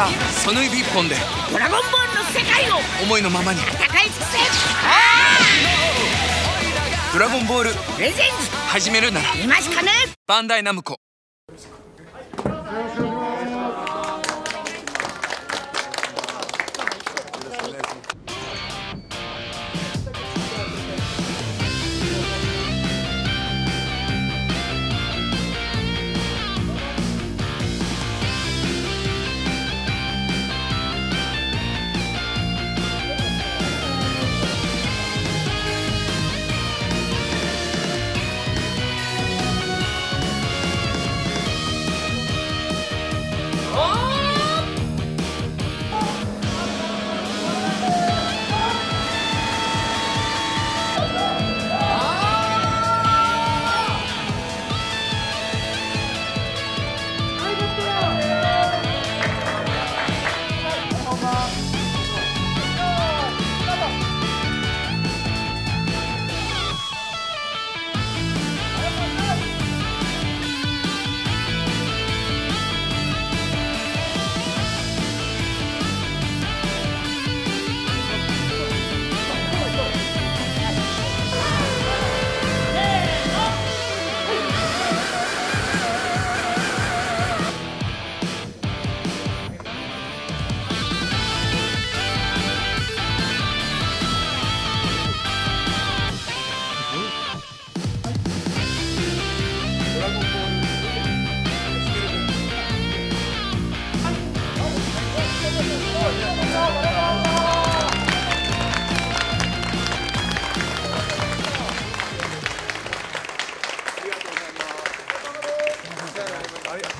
さあその指一本で。ドラゴンボールの世界を。思いのままに。戦い尽くせ。ドラゴンボール。レジェン始めるなら。ズ今しかね。バンダイナムコ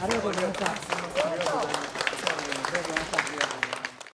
ありがとうございました。